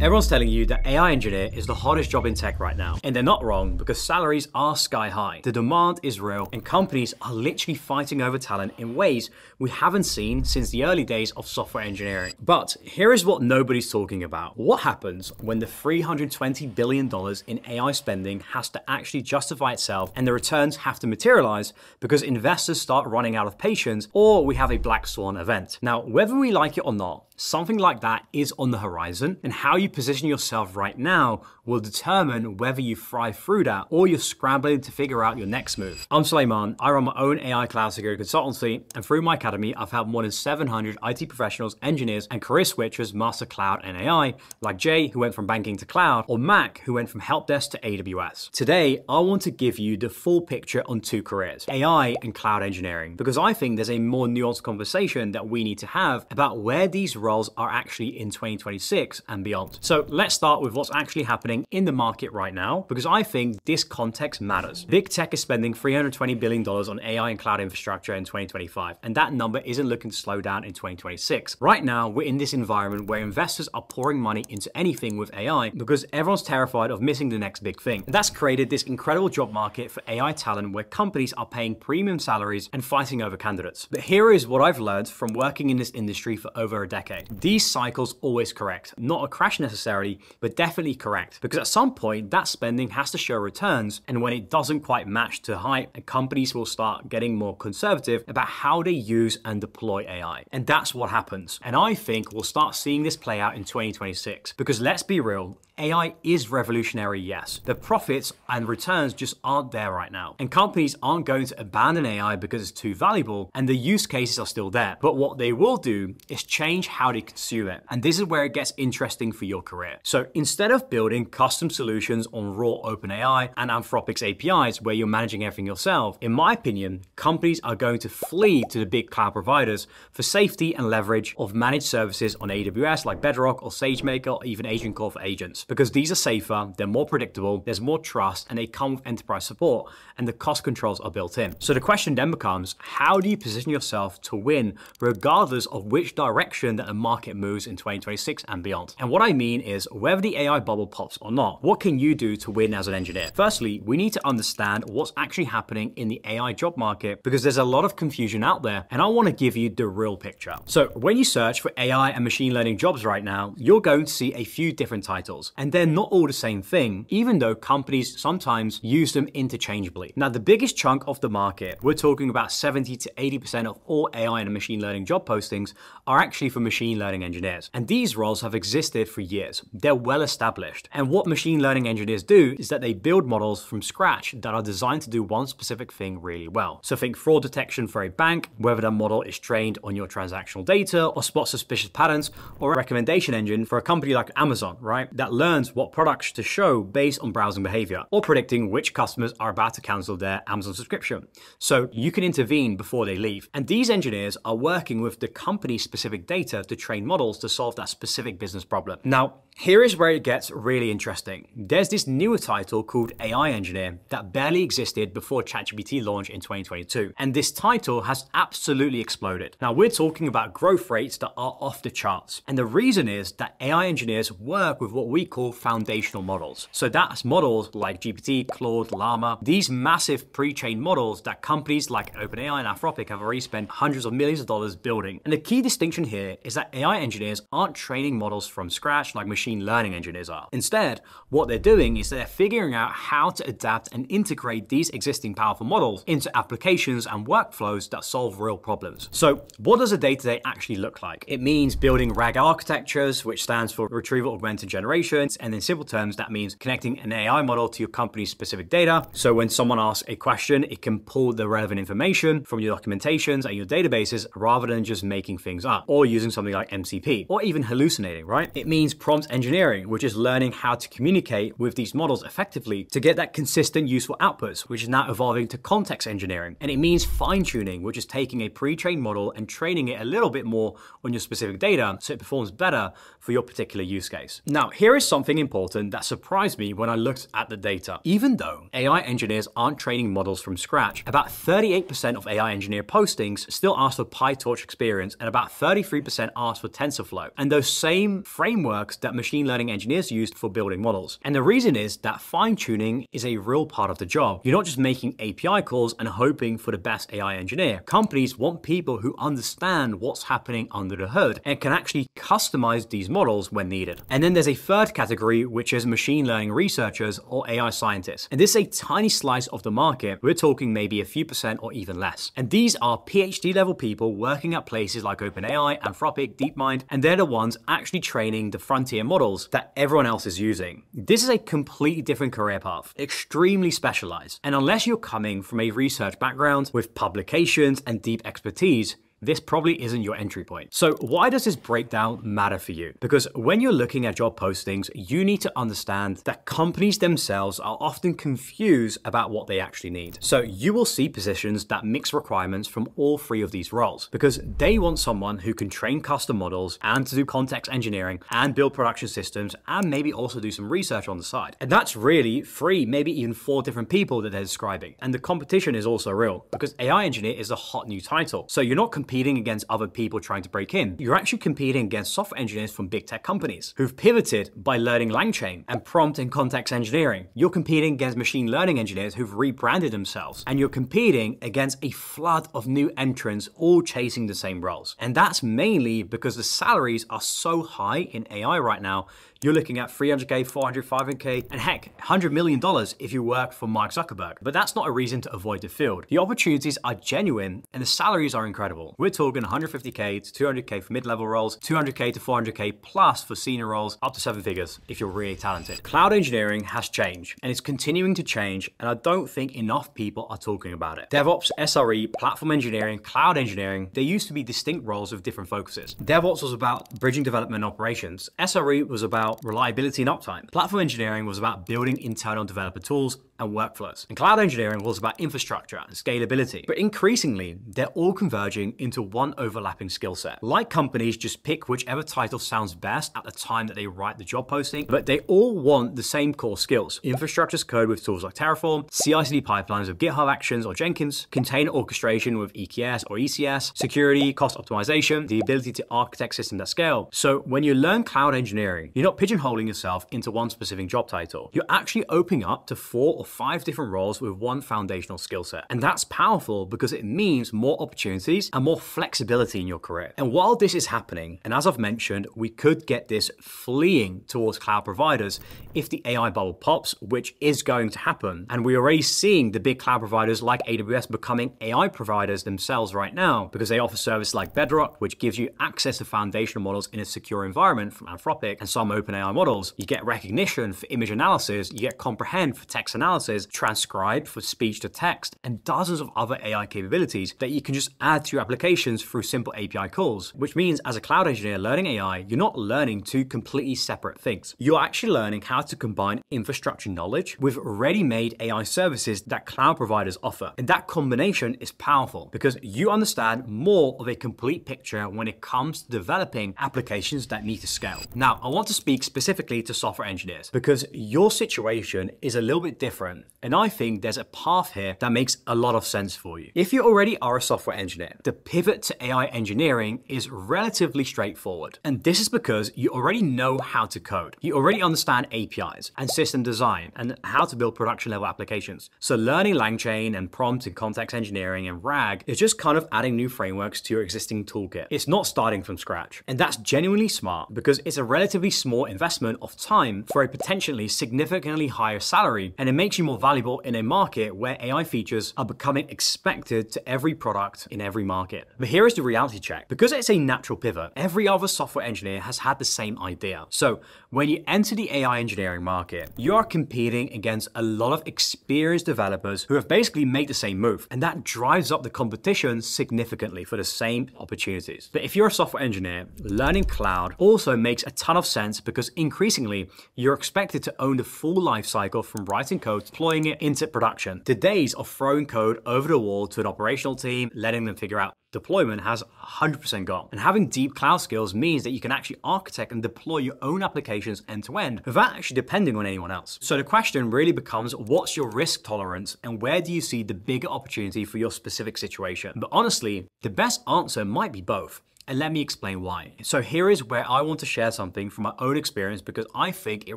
Everyone's telling you that AI engineer is the hottest job in tech right now, and they're not wrong because salaries are sky high. The demand is real, and companies are literally fighting over talent in ways we haven't seen since the early days of software engineering. But here is what nobody's talking about. What happens when the $320 billion in AI spending has to actually justify itself and the returns have to materialize because investors start running out of patience or we have a black swan event? Now, whether we like it or not, Something like that is on the horizon, and how you position yourself right now will determine whether you fry through that or you're scrambling to figure out your next move. I'm Soleyman. I run my own AI cloud security consultancy, and through my academy, I've helped more than 700 IT professionals, engineers, and career switchers master cloud and AI, like Jay, who went from banking to cloud, or Mac, who went from help desk to AWS. Today, I want to give you the full picture on two careers AI and cloud engineering, because I think there's a more nuanced conversation that we need to have about where these roles are actually in 2026 and beyond. So let's start with what's actually happening in the market right now, because I think this context matters. Big tech is spending $320 billion on AI and cloud infrastructure in 2025, and that number isn't looking to slow down in 2026. Right now, we're in this environment where investors are pouring money into anything with AI because everyone's terrified of missing the next big thing. And that's created this incredible job market for AI talent where companies are paying premium salaries and fighting over candidates. But here is what I've learned from working in this industry for over a decade. These cycles always correct. Not a crash necessarily, but definitely correct. Because at some point, that spending has to show returns. And when it doesn't quite match to hype, companies will start getting more conservative about how they use and deploy AI. And that's what happens. And I think we'll start seeing this play out in 2026. Because let's be real, AI is revolutionary, yes. The profits and returns just aren't there right now. And companies aren't going to abandon AI because it's too valuable and the use cases are still there. But what they will do is change how they consume it. And this is where it gets interesting for your career. So instead of building custom solutions on raw OpenAI and Anthropic's APIs where you're managing everything yourself, in my opinion, companies are going to flee to the big cloud providers for safety and leverage of managed services on AWS like Bedrock or SageMaker or even AgentCore for agents because these are safer, they're more predictable, there's more trust, and they come with enterprise support, and the cost controls are built in. So the question then becomes, how do you position yourself to win regardless of which direction that the market moves in 2026 and beyond? And what I mean is, whether the AI bubble pops or not, what can you do to win as an engineer? Firstly, we need to understand what's actually happening in the AI job market because there's a lot of confusion out there, and I want to give you the real picture. So when you search for AI and machine learning jobs right now, you're going to see a few different titles and they're not all the same thing, even though companies sometimes use them interchangeably. Now, the biggest chunk of the market, we're talking about 70 to 80% of all AI and machine learning job postings, are actually for machine learning engineers. And these roles have existed for years. They're well established. And what machine learning engineers do is that they build models from scratch that are designed to do one specific thing really well. So think fraud detection for a bank, whether that model is trained on your transactional data or spot suspicious patterns, or a recommendation engine for a company like Amazon, right? That learns what products to show based on browsing behavior or predicting which customers are about to cancel their Amazon subscription. So you can intervene before they leave. And these engineers are working with the company specific data to train models to solve that specific business problem. Now, here is where it gets really interesting. There's this newer title called AI Engineer that barely existed before ChatGPT launched in 2022. And this title has absolutely exploded. Now, we're talking about growth rates that are off the charts. And the reason is that AI engineers work with what we call foundational models. So that's models like GPT, Claude, Llama, these massive pre-trained models that companies like OpenAI and Anthropic have already spent hundreds of millions of dollars building. And the key distinction here is that AI engineers aren't training models from scratch like machine machine learning engineers are. Instead, what they're doing is they're figuring out how to adapt and integrate these existing powerful models into applications and workflows that solve real problems. So what does a day-to-day actually look like? It means building RAG architectures, which stands for Retrieval Augmented Generation, and in simple terms, that means connecting an AI model to your company's specific data. So when someone asks a question, it can pull the relevant information from your documentations and your databases rather than just making things up or using something like MCP or even hallucinating, right? It means prompt engineering, which is learning how to communicate with these models effectively to get that consistent useful outputs, which is now evolving to context engineering. And it means fine tuning, which is taking a pre-trained model and training it a little bit more on your specific data so it performs better for your particular use case. Now, here is something important that surprised me when I looked at the data. Even though AI engineers aren't training models from scratch, about 38% of AI engineer postings still ask for PyTorch experience and about 33% ask for TensorFlow, and those same frameworks that machine learning engineers used for building models. And the reason is that fine tuning is a real part of the job. You're not just making API calls and hoping for the best AI engineer. Companies want people who understand what's happening under the hood and can actually customize these models when needed. And then there's a third category, which is machine learning researchers or AI scientists. And this is a tiny slice of the market. We're talking maybe a few percent or even less. And these are PhD level people working at places like OpenAI, Anthropic, DeepMind, and they're the ones actually training the frontier models that everyone else is using. This is a completely different career path, extremely specialized. And unless you're coming from a research background with publications and deep expertise, this probably isn't your entry point. So why does this breakdown matter for you? Because when you're looking at job postings, you need to understand that companies themselves are often confused about what they actually need. So you will see positions that mix requirements from all three of these roles because they want someone who can train custom models and to do context engineering and build production systems and maybe also do some research on the side. And that's really three, maybe even four different people that they're describing. And the competition is also real because AI engineer is a hot new title. So you're not competing competing against other people trying to break in. You're actually competing against software engineers from big tech companies who've pivoted by learning LangChain and prompt and context engineering. You're competing against machine learning engineers who've rebranded themselves. And you're competing against a flood of new entrants all chasing the same roles. And that's mainly because the salaries are so high in AI right now you're looking at 300K, 400, 500K, and heck, $100 million if you work for Mark Zuckerberg. But that's not a reason to avoid the field. The opportunities are genuine and the salaries are incredible. We're talking 150K to 200K for mid-level roles, 200K to 400K plus for senior roles, up to seven figures if you're really talented. Cloud engineering has changed and it's continuing to change and I don't think enough people are talking about it. DevOps, SRE, platform engineering, cloud engineering, they used to be distinct roles with different focuses. DevOps was about bridging development operations. SRE was about about reliability and uptime. Platform engineering was about building internal developer tools and workflows. And cloud engineering was about infrastructure and scalability. But increasingly, they're all converging into one overlapping skill set. Like companies just pick whichever title sounds best at the time that they write the job posting, but they all want the same core skills. Infrastructure as code with tools like Terraform, CI/CD pipelines with GitHub Actions or Jenkins, container orchestration with EKS or ECS, security, cost optimization, the ability to architect systems at scale. So when you learn cloud engineering, you're not pigeonholing yourself into one specific job title. You're actually opening up to four or five different roles with one foundational skill set. And that's powerful because it means more opportunities and more flexibility in your career. And while this is happening, and as I've mentioned, we could get this fleeing towards cloud providers if the AI bubble pops, which is going to happen. And we're already seeing the big cloud providers like AWS becoming AI providers themselves right now because they offer services like Bedrock, which gives you access to foundational models in a secure environment from Anthropic and some open OpenAI models, you get Rekognition for image analysis, you get comprehend for text analysis, transcribe for speech to text, and dozens of other AI capabilities that you can just add to your applications through simple API calls. Which means as a cloud engineer learning AI, you're not learning two completely separate things. You're actually learning how to combine infrastructure knowledge with ready-made AI services that cloud providers offer. And that combination is powerful because you understand more of a complete picture when it comes to developing applications that need to scale. Now, I want to speak specifically to software engineers because your situation is a little bit different. And I think there's a path here that makes a lot of sense for you. If you already are a software engineer, the pivot to AI engineering is relatively straightforward. And this is because you already know how to code. You already understand APIs and system design and how to build production level applications. So learning LangChain and prompt and context engineering and RAG is just kind of adding new frameworks to your existing toolkit. It's not starting from scratch. And that's genuinely smart because it's a relatively small investment of time for a potentially significantly higher salary, and it makes you more valuable in a market where AI features are becoming expected to every product in every market. But here is the reality check. Because it's a natural pivot, every other software engineer has had the same idea. So when you enter the AI engineering market, you are competing against a lot of experienced developers who have basically made the same move, and that drives up the competition significantly for the same opportunities. But if you're a software engineer, learning cloud also makes a ton of sense because because increasingly you're expected to own the full life cycle from writing code, deploying it into production. The days of throwing code over the wall to an operational team, letting them figure out deployment has 100% gone. And having deep cloud skills means that you can actually architect and deploy your own applications end to end without actually depending on anyone else. So the question really becomes what's your risk tolerance and where do you see the bigger opportunity for your specific situation? But honestly, the best answer might be both. And let me explain why. So here is where I want to share something from my own experience because I think it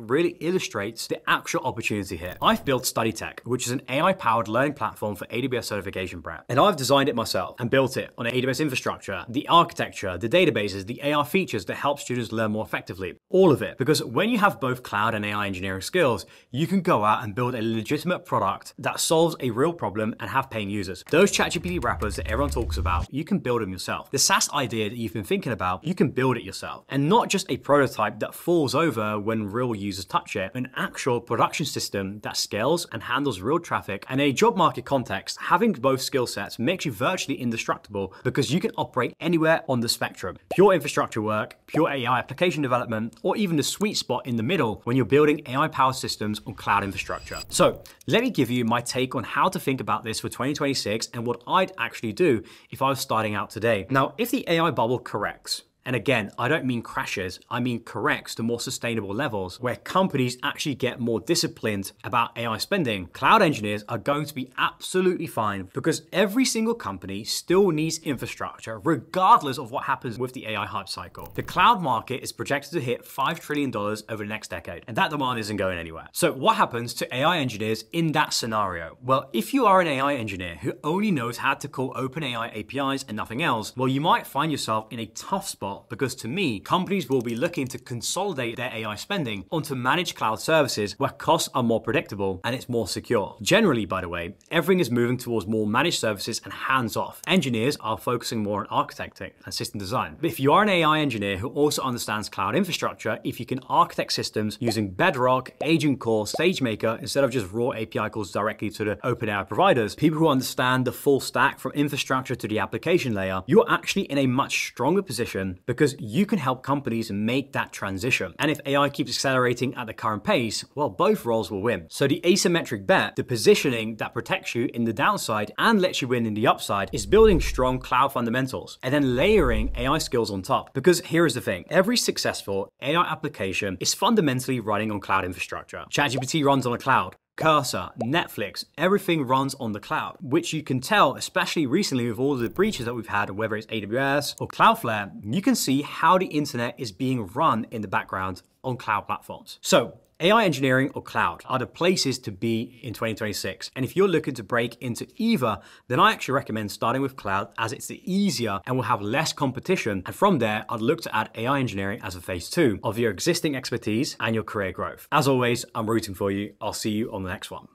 really illustrates the actual opportunity here. I've built StudyTech, which is an AI-powered learning platform for AWS certification prep. And I've designed it myself and built it on AWS infrastructure, the architecture, the databases, the AI features that help students learn more effectively. All of it. Because when you have both cloud and AI engineering skills, you can go out and build a legitimate product that solves a real problem and have paying users. Those ChatGPT wrappers that everyone talks about, you can build them yourself. The SaaS idea you've been thinking about, you can build it yourself. And not just a prototype that falls over when real users touch it, an actual production system that scales and handles real traffic. And in a job market context, having both skill sets makes you virtually indestructible because you can operate anywhere on the spectrum. Pure infrastructure work, pure AI application development, or even the sweet spot in the middle when you're building AI powered systems on cloud infrastructure. So let me give you my take on how to think about this for 2026 and what I'd actually do if I was starting out today. Now, if the AI bubble corrects, and again, I don't mean crashes, I mean corrects to more sustainable levels where companies actually get more disciplined about AI spending. Cloud engineers are going to be absolutely fine because every single company still needs infrastructure regardless of what happens with the AI hype cycle. The cloud market is projected to hit $5 trillion over the next decade, and that demand isn't going anywhere. So, what happens to AI engineers in that scenario? Well, if you are an AI engineer who only knows how to call OpenAI APIs and nothing else, well, you might find yourself in a tough spot because to me, companies will be looking to consolidate their AI spending onto managed cloud services where costs are more predictable and it's more secure. Generally, by the way, everything is moving towards more managed services and hands off. Engineers are focusing more on architecting and system design. But if you are an AI engineer who also understands cloud infrastructure, if you can architect systems using Bedrock, Agent Core, SageMaker instead of just raw API calls directly to the open OpenAI providers, people who understand the full stack from infrastructure to the application layer, you're actually in a much stronger position because you can help companies make that transition. And if AI keeps accelerating at the current pace, well, both roles will win. So the asymmetric bet, the positioning that protects you in the downside and lets you win in the upside, is building strong cloud fundamentals and then layering AI skills on top. Because here is the thing every successful AI application is fundamentally running on cloud infrastructure. ChatGPT runs on a cloud. Cursor, Netflix, everything runs on the cloud, which you can tell, especially recently with all the breaches that we've had, whether it's AWS or Cloudflare, you can see how the internet is being run in the background on cloud platforms. So AI engineering or cloud are the places to be in 2026. And if you're looking to break into either, then I actually recommend starting with cloud as it's the easier and will have less competition. And from there, I'd look to add AI engineering as a phase two of your existing expertise and your career growth. As always, I'm rooting for you. I'll see you on the next one.